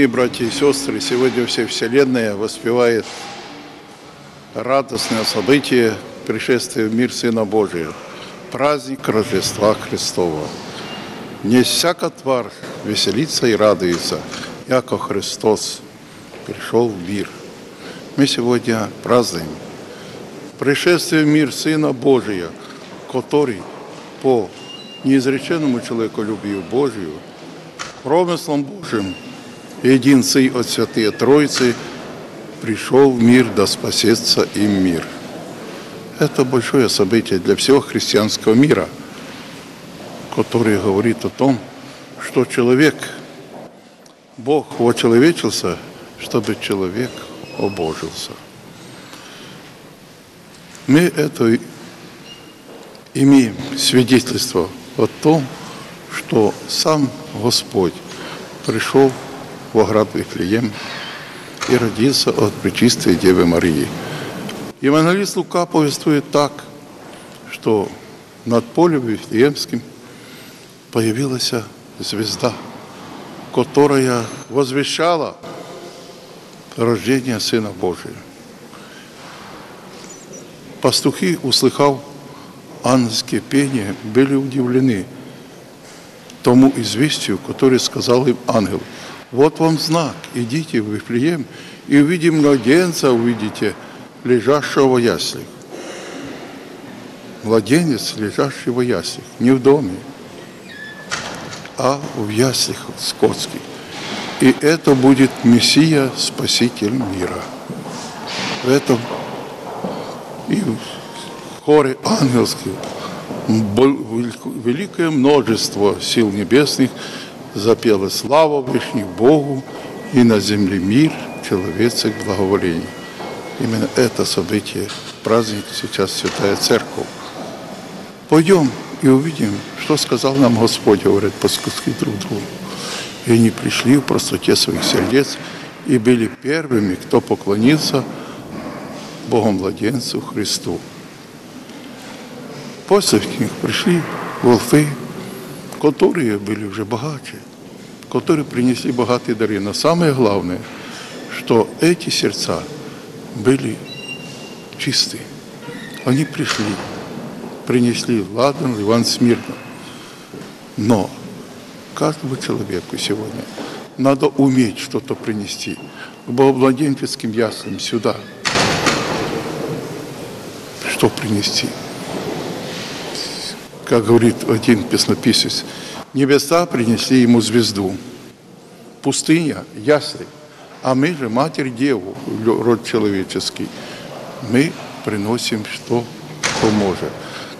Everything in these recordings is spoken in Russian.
Дорогие братья и сестры, сегодня вся Вселенная воспевает радостное событие пришествия в мир Сына Божия, праздник Рождества Христова. Не всяка тварь веселится и радуется, яко Христос пришел в мир. Мы сегодня празднуем пришествие в мир Сына Божия, который по неизреченному человеколюбию Божию, промыслом Божьим, единцей от Святые Троицы, пришел в мир, да спасется им мир. Это большое событие для всего христианского мира, который говорит о том, что человек, Бог вочеловечился, чтобы человек обожился. Мы это имеем свидетельство о том, что сам Господь пришел в оград Вифлеем и родился от Пречистой Девы Марии. Евангелист Лука повествует так, что над полем Вифлеемским появилась звезда, которая возвещала рождение Сына Божия. Пастухи, услыхав ангельские пение, были удивлены тому известию, которое сказал им ангел. Вот вам знак, идите в Вифлеем и увидим младенца, увидите, лежащего в яслях. Младенец, лежащий в яслях, не в доме, а в яслях скотских. И это будет Мессия, Спаситель мира. В этом и в хоре ангельских великое множество сил небесных запело славу Вышних Богу и на земле мир, человецек благоволение. Именно это событие, праздник сейчас Святая Церковь. Пойдем и увидим, что сказал нам Господь, говорят паскудки друг другу. И они пришли в простоте своих сердец и были первыми, кто поклонился Богу-младенцу Христу. После них пришли волфы, которые были уже богаче, которые принесли богатые дары. Но самое главное, что эти сердца были чистые. Они пришли, принесли ладан, Иван Смирно. Но каждому человеку сегодня надо уметь что-то принести к богомладенческим яслям сюда. Что принести? Как говорит один песнописец, небеса принесли ему звезду, пустыня, ясли, а мы же Матерь Деву, род человеческий, мы приносим что поможет.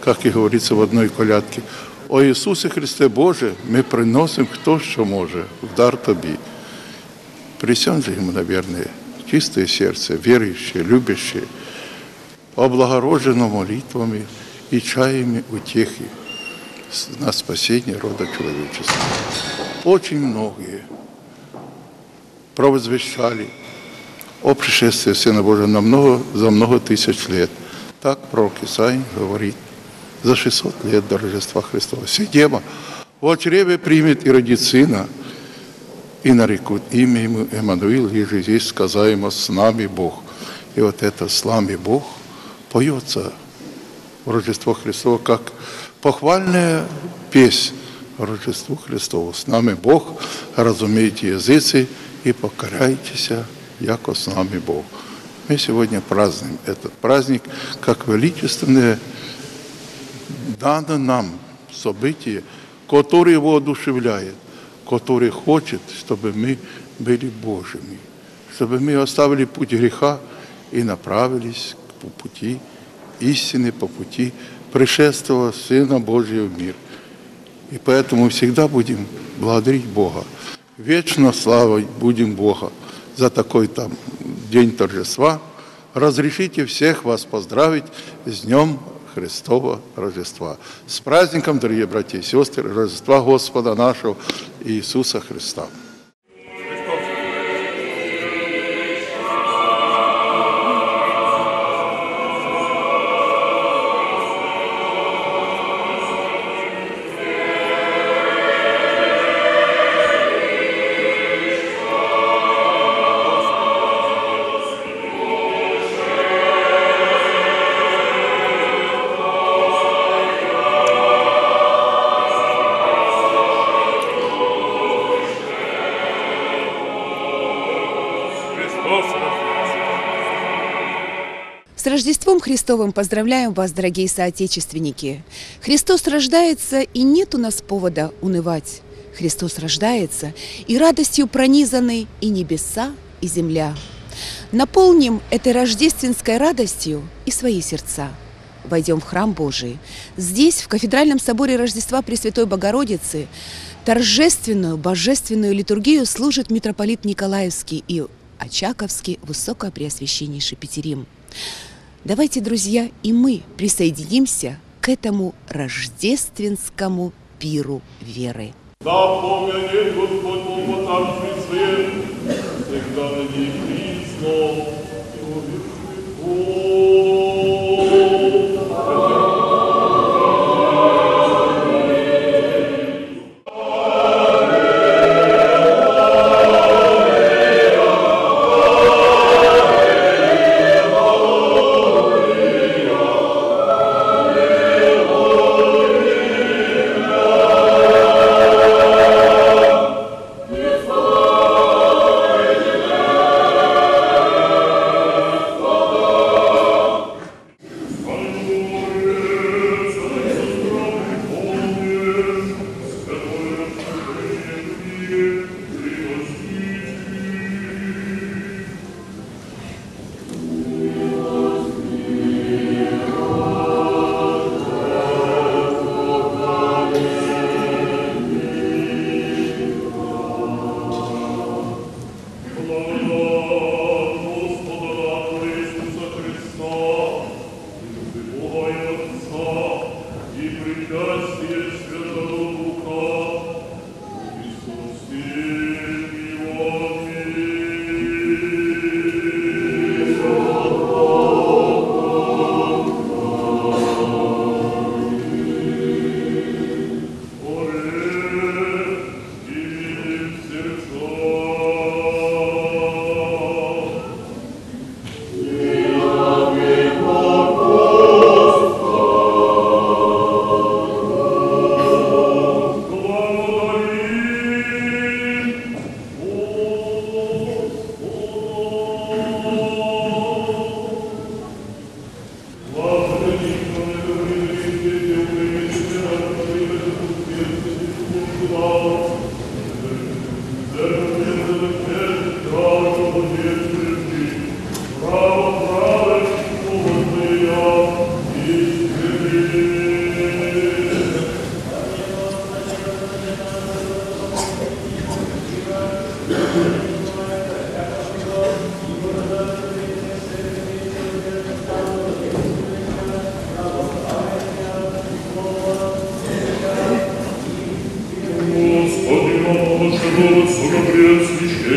Как и говорится в одной колядке, о Ісусі Христе Боже, ми приносимо хто що може, в дар Тобі. Присянь же ему, наверное, чистое сердце, верующее, любящее, облагорожено молитвами и чаями утехи На спасение рода человеческого. Очень многие провозвещали о пришествии Сына Божия на много, за много тысяч лет. Так пророк Исаий говорит – за 600 лет до Рождества Христова. Сидема в чреве примет и родит сына, и нарекут имя ему Эммануил, и же здесь сказаемо «С нами Бог». И вот это «С нами Бог» поется в Рождество Христово как похвальная песнь Рождеству Христову. С нами Бог, разумейте языцы и покоряйтесь, яко с нами Бог. Мы сегодня празднуем этот праздник как величественное дано нам событие, которое его одушевляет, которое хочет, чтобы мы были Божьими, чтобы мы оставили путь греха и направились по пути истины, по пути пришествия Сына Божьего в мир. И поэтому всегда будем благодарить Бога. Вечно славой будем Бога за такой там день торжества. Разрешите всех вас поздравить с Днем Христова Рождества. С праздником, дорогие братья и сестры, Рождества Господа нашего Иисуса Христа. Христовым поздравляем вас, дорогие соотечественники! Христос рождается, и нет у нас повода унывать. Христос рождается, и радостью пронизаны и небеса, и земля. Наполним этой рождественской радостью и свои сердца. Войдем в храм Божий. Здесь, в кафедральном соборе Рождества Пресвятой Богородицы, торжественную божественную литургию служит митрополит Николаевский и Очаковский Высокопреосвященнейший Петерим. Давайте, друзья, и мы присоединимся к этому рождественскому пиру веры. Да помянет Господь Бог всегда на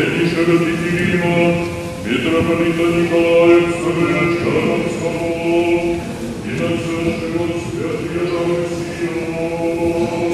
Согопреосвященнейшего Петерима, митрополита Николая Царевичанского и начавшего святого Россию.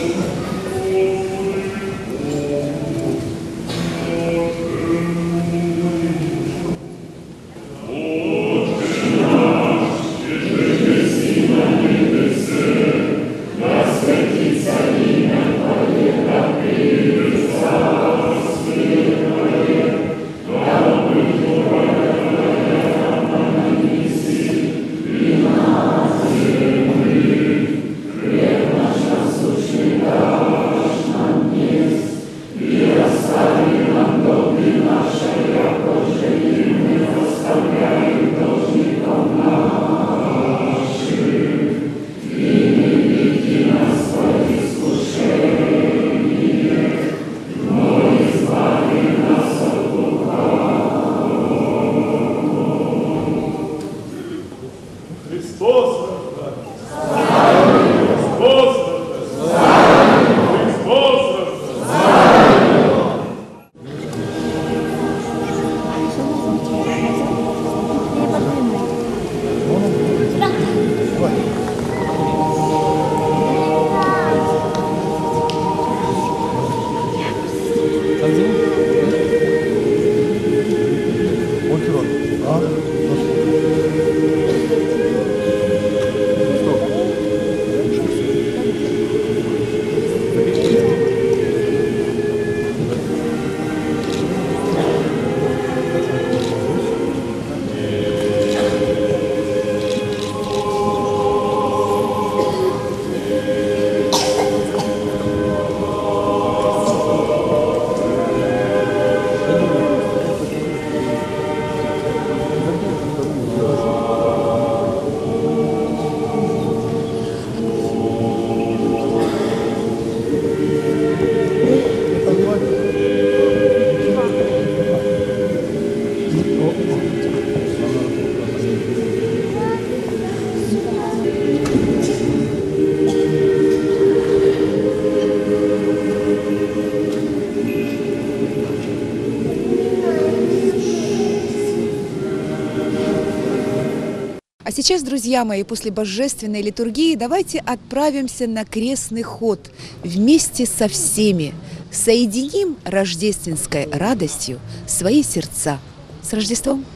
Сейчас, друзья мои, после божественной литургии давайте отправимся на крестный ход вместе со всеми. Соединим рождественской радостью свои сердца. С Рождеством!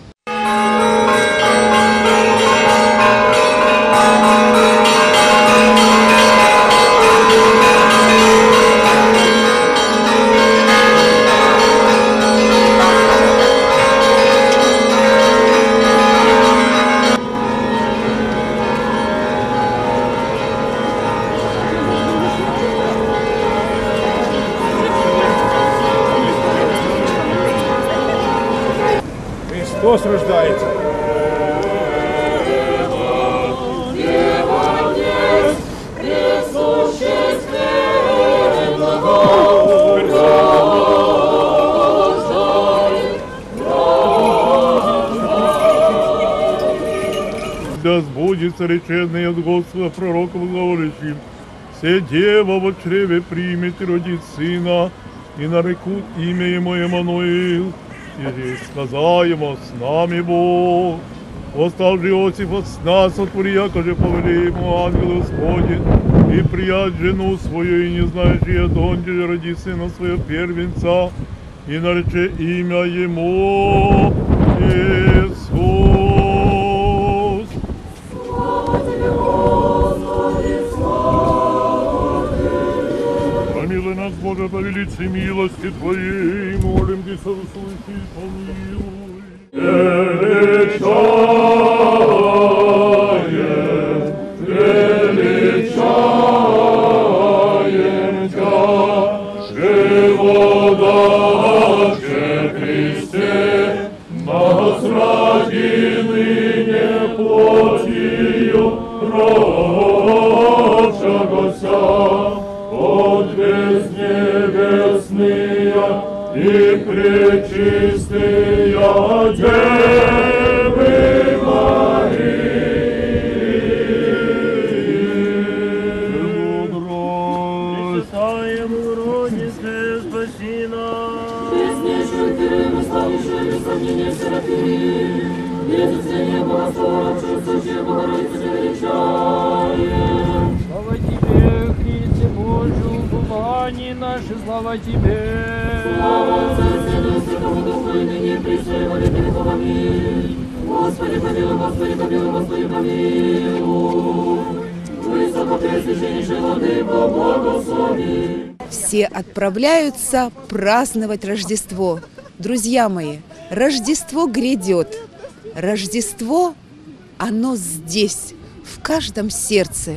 Реченное от Господа пророком говорящим. Все дева в чреве примет и родит сына, и нарекут имя ему Эммануил, и сказаемо с нами Бог. Восстал же Иосиф от сна, сотвори, якоже повели ему ангел Господень, и приять жену свою, и не знаешь, и донде же роди сына своего первенца, и нарече имя ему Иисус. Величии милости Твоей, молим Тебя, услыши помилуй. Все отправляются праздновать Рождество. Друзья мои, Рождество грядет. Рождество, оно здесь, в каждом сердце.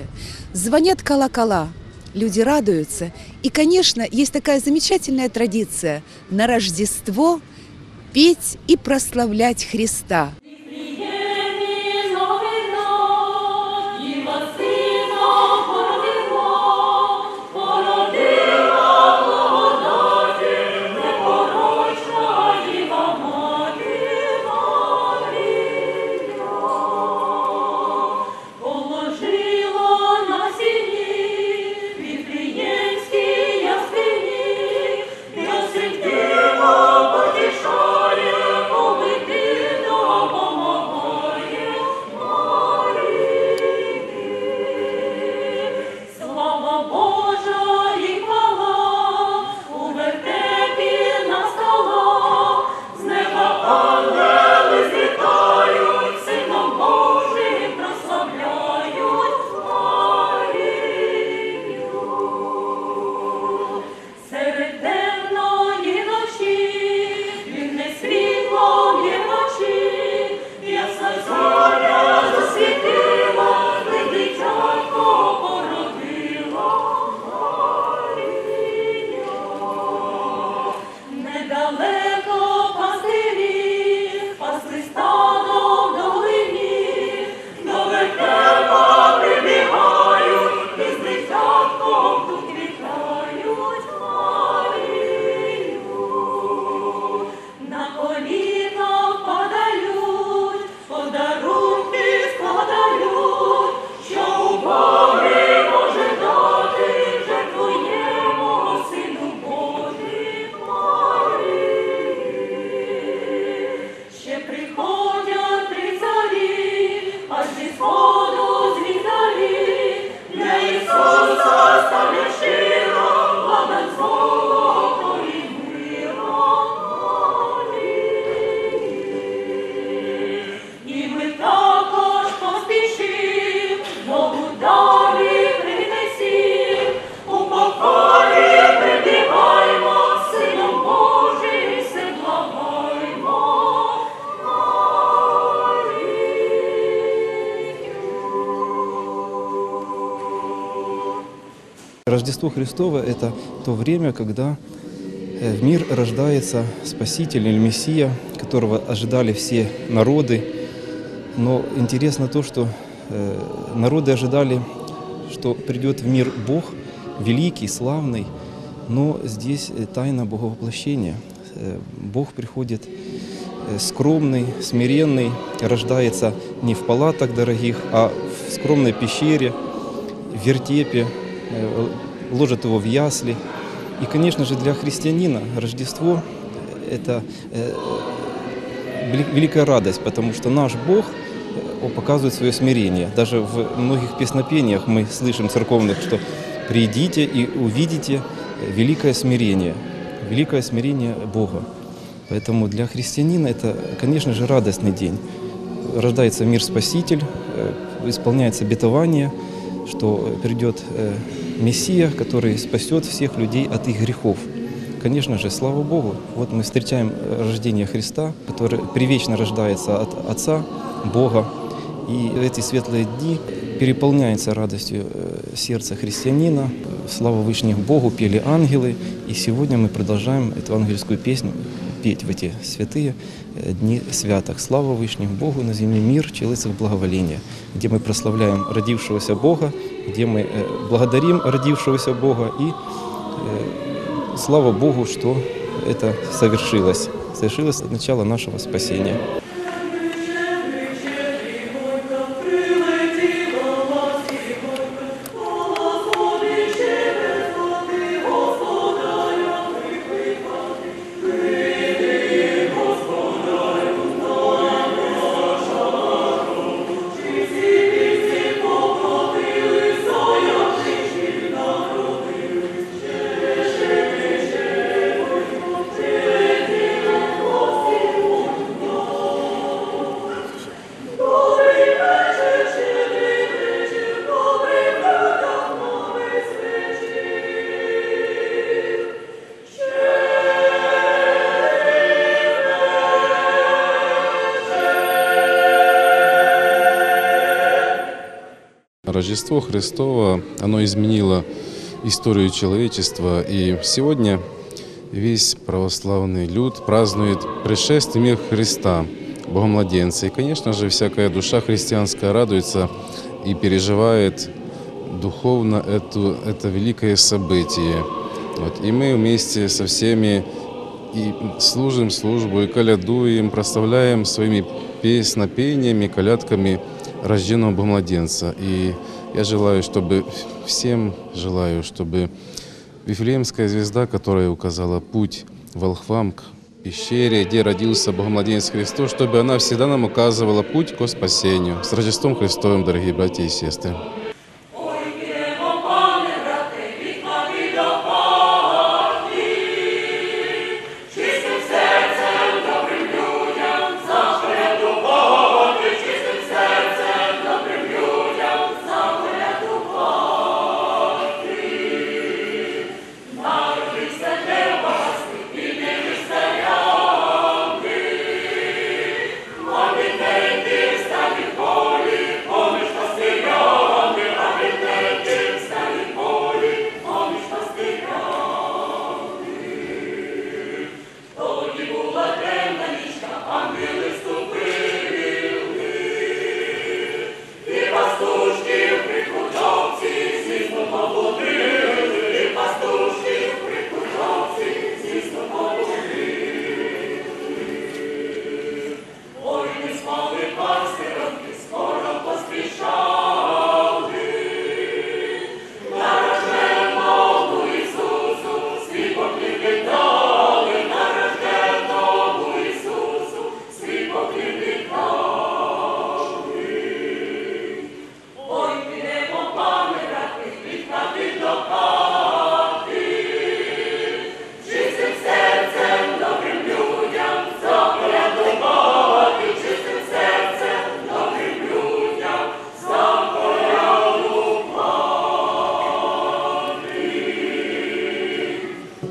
Звонят колокола, люди радуются. И, конечно, есть такая замечательная традиция на Рождество петь и прославлять Христа. Рождество Христово – это то время, когда э, в мир рождается Спаситель или Мессия, которого ожидали все народы. Но интересно то, что э, народы ожидали, что придет в мир Бог, великий, славный, но здесь э, тайна Боговоплощения. Бог приходит скромный, смиренный, рождается не в палатах дорогих, а в скромной пещере, в вертепе, ложат его в ясли. И, конечно же, для христианина Рождество – это э, вели- великая радость, потому что наш Бог э, показывает свое смирение. Даже в многих песнопениях мы слышим церковных, что «придите и увидите великое смирение», великое смирение Бога. Поэтому для христианина это, конечно же, радостный день. Рождается мир Спаситель, э, исполняется обетование, что придет Мессия, который спасет всех людей от их грехов. Конечно же, слава Богу, вот мы встречаем э, рождение Христа, который привечно рождается от Отца, Бога. И эти светлые дни переполняется радостью э, сердце христианина. Слава Вышних Богу, пели ангелы. И сегодня мы продолжаем эту ангельскую песню петь в эти святые э, дни святок. Слава Вышних Богу, на земле мир, человецах благоволение, где мы прославляем родившегося Бога, где мы э, благодарим родившегося Бога и э, слава Богу, что это совершилось. Совершилось начало нашего спасения. Рождество Христово, оно изменило историю человечества, и сегодня весь православный люд празднует пришествие мир Христа, Богомладенца. И, конечно же, всякая душа христианская радуется и переживает духовно эту, это великое событие. Вот. И мы вместе со всеми и служим службу, и колядуем, прославляем своими песнопениями, колядками рожденного Богомладенца. И я желаю, чтобы всем желаю, чтобы Вифлеемская звезда, которая указала путь волхвам к пещере, где родился Богомладенец Христос, чтобы она всегда нам указывала путь к спасению. С Рождеством Христовым, дорогие братья и сестры!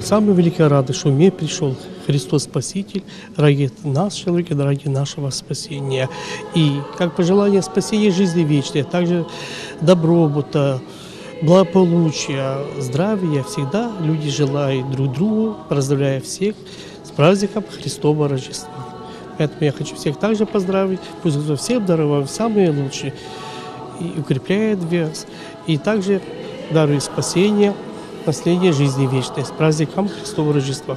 Самая великая радость, что мир пришел Христос Спаситель ради нас, человека, ради нашего спасения. И как пожелание спасения жизни вечной, а также добробута, благополучия, здравия всегда люди желают друг другу, поздравляя всех с праздником Христового Рождества. Поэтому я хочу всех также поздравить, пусть Господь всем даровал самые лучшие и укрепляет вас, и также дарует спасение, наследие жизни вечной с праздником Христового Рождества.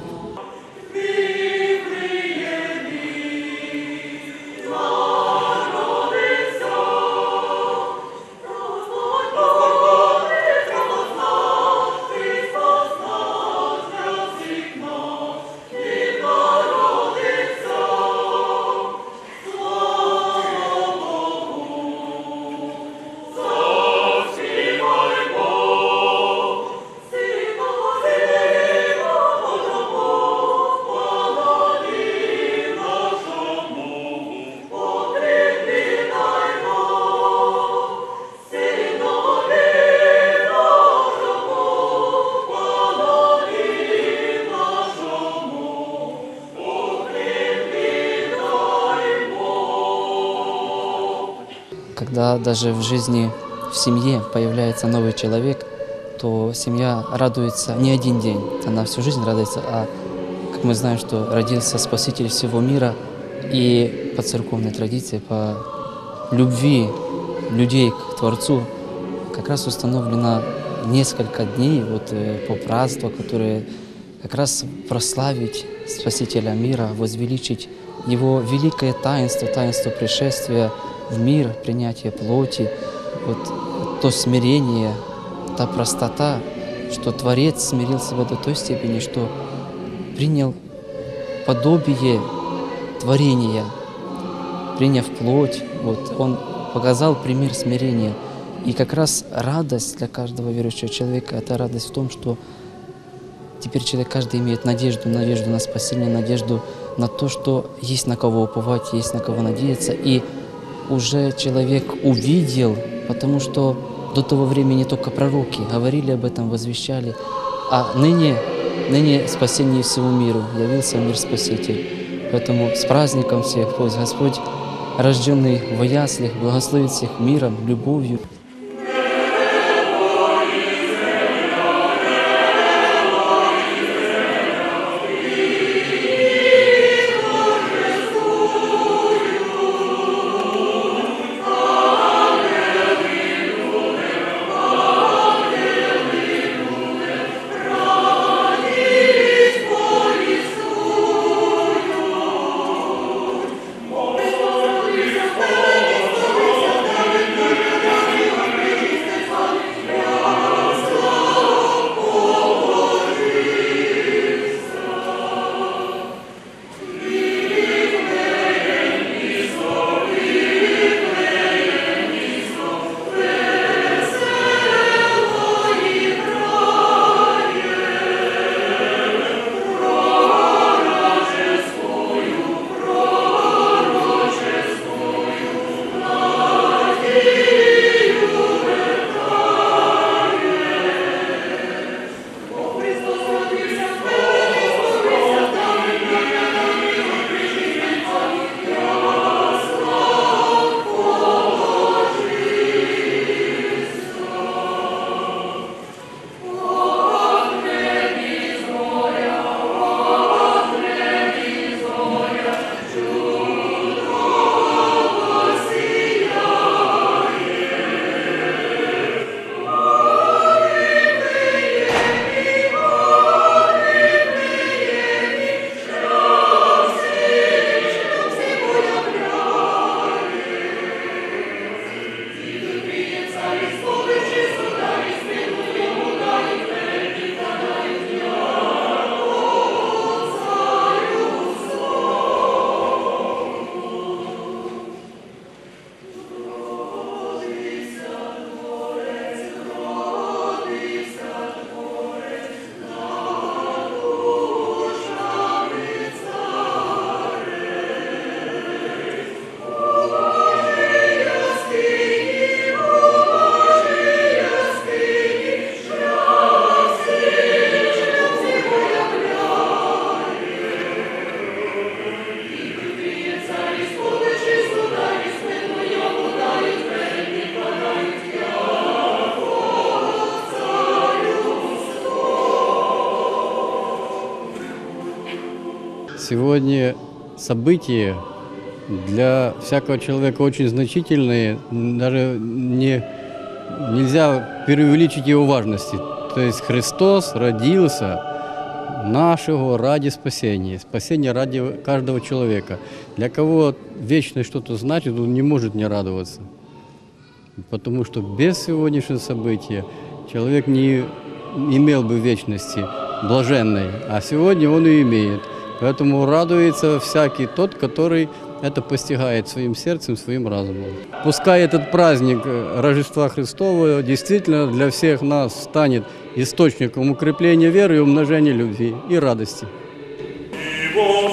Даже в жизни, в семье появляется новый человек, то семья радуется не один день, она всю жизнь радуется, а как мы знаем, что родился Спаситель всего мира, и по церковной традиции, по любви людей к Творцу, как раз установлено несколько дней вот, э, по празднику, которые как раз прославить Спасителя мира, возвеличить Его великое таинство, таинство пришествия в мир, принятие плоти, вот то смирение, та простота, что Творец смирил себя до той степени, что принял подобие творения, приняв плоть, вот, Он показал пример смирения. И как раз радость для каждого верующего человека – это радость в том, что теперь человек каждый имеет надежду, надежду на спасение, надежду на то, что есть на кого уповать, есть на кого надеяться. И уже человек увидел, потому что до того времени только пророки говорили об этом, возвещали. А ныне, ныне спасение всему миру, явился мир Спаситель. Поэтому с праздником всех, пусть Господь, рожденный во яслях, благословит всех миром, любовью. Сегодня события для всякого человека очень значительные, даже не, нельзя преувеличить его важности. То есть Христос родился нашего ради спасения, спасения ради каждого человека. Для кого вечное что-то значит, он не может не радоваться. Потому что без сегодняшнего события человек не имел бы вечности блаженной, а сегодня он и имеет. Поэтому радуется всякий тот, который это постигает своим сердцем, своим разумом. Пускай этот праздник э, Рождества Христова действительно для всех нас станет источником укрепления веры и умножения любви и радости. Его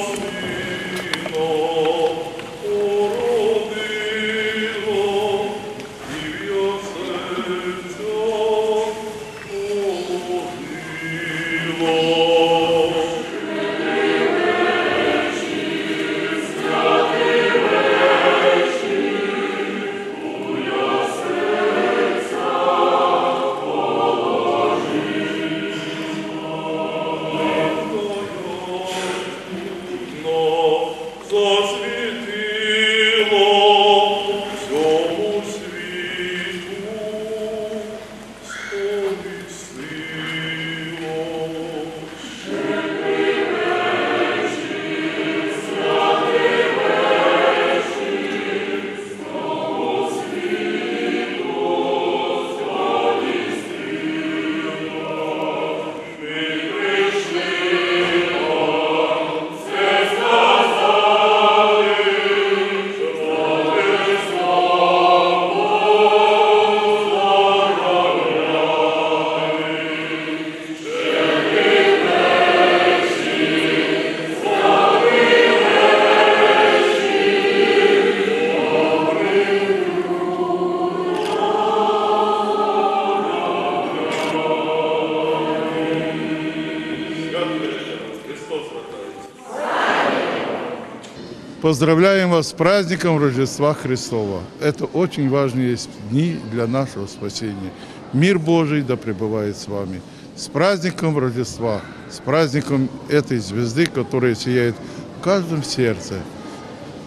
Поздравляем вас с праздником Рождества Христова. Это очень важные дни для нашего спасения. Мир Божий да пребывает с вами. С праздником Рождества, с праздником этой звезды, которая сияет в каждом сердце.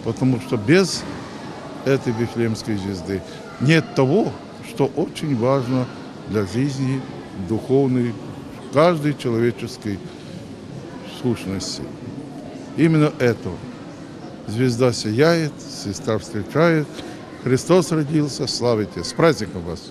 Потому что без этой Вифлеемской звезды нет того, что очень важно для жизни духовной каждой человеческой сущности. Именно этого. Звезда сияет, сестра встречает. Христос родился. Славите. С праздником вас!